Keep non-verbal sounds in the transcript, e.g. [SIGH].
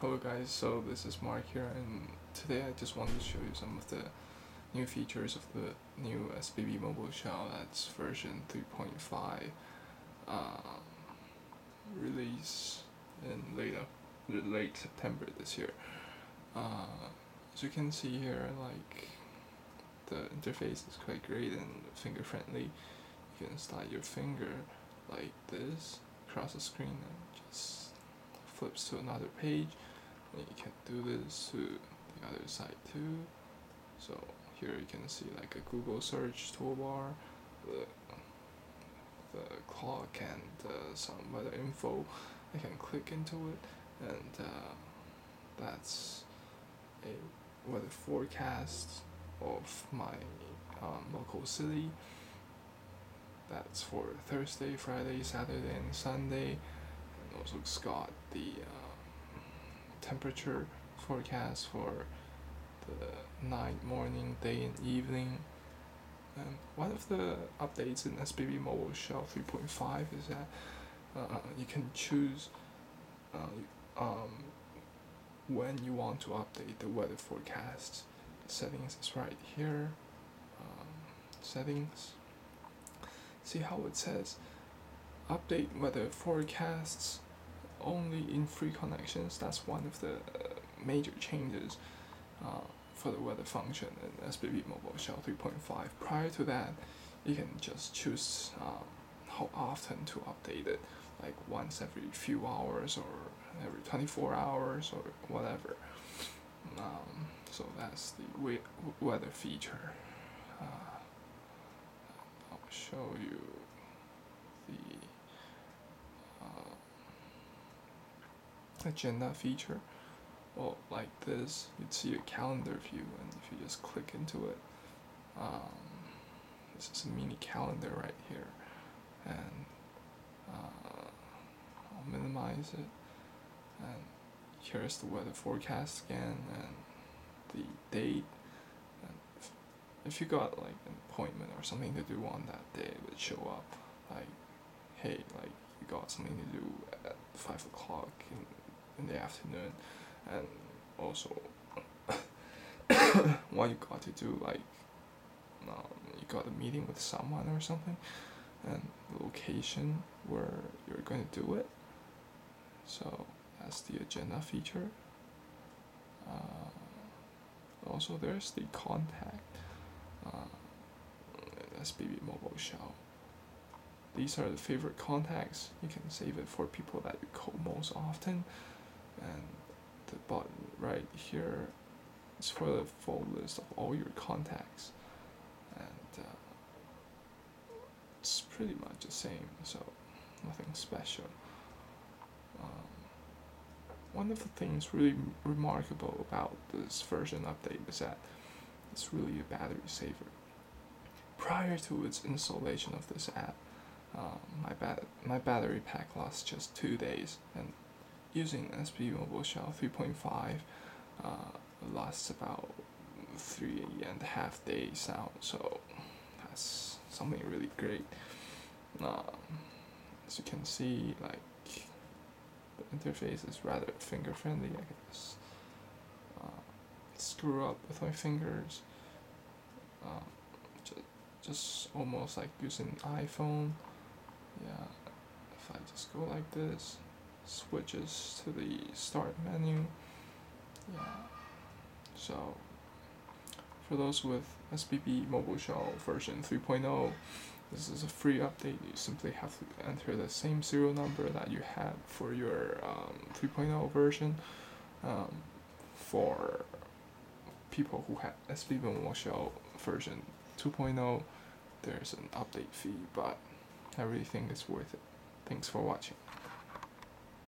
Hello guys, so this is Mark here and today I just wanted to show you some of the new features of the new SPB mobile shell that's version 3.5 um, release in late, late September this year. Uh, as you can see here, like the interface is quite great and finger friendly. You can slide your finger like this across the screen and just flips to another page and you can do this to the other side too. So here you can see like a Google search toolbar the, the clock and uh, some weather info. I can click into it and uh, that's a weather forecast of my um, local city. That's for Thursday, Friday, Saturday and Sunday. And also it's got the um, temperature forecast for the night, morning, day, and evening. And one of the updates in SPB Mobile Shell 3.5 is that uh, you can choose uh, um, when you want to update the weather forecast. settings is right here. Um, settings. See how it says update weather forecasts only in free connections. That's one of the uh, major changes uh, for the weather function in SPB Mobile Shell 3.5. Prior to that, you can just choose um, how often to update it, like once every few hours or every 24 hours or whatever. Um, so that's the we weather feature. Uh, I'll show you the agenda feature. Well like this you'd see a calendar view and if you just click into it um, this is a mini calendar right here. And uh, I'll minimize it. And here's the weather forecast again and the date. If, if you got like an appointment or something to do on that day it would show up like hey like you got something to do at 5 o'clock in the afternoon. And also [COUGHS] what you got to do like um, you got a meeting with someone or something and the location where you're going to do it. So that's the agenda feature. Uh, also there's the contact uh, SPB mobile shell these are the favorite contacts. You can save it for people that you call most often and the button right here is for the full list of all your contacts. And uh, it's pretty much the same so nothing special. Um, one of the things really remarkable about this version update is that it's really a battery saver. Prior to its installation of this app um, my, bat my battery pack lasts just two days and using SPB Mobile Shell 3.5 uh, lasts about three and a half days now, so that's something really great. Um, as you can see, like the interface is rather finger friendly. I can just uh, screw up with my fingers, uh, just, just almost like using iPhone. Yeah, if I just go like this switches to the start menu. Yeah. So for those with SPB Mobile Shell version 3.0, this is a free update. You simply have to enter the same serial number that you had for your um, 3.0 version. Um, for people who have SPB Mobile Shell version 2.0, there's an update fee, but I really think it's worth it. Thanks for watching.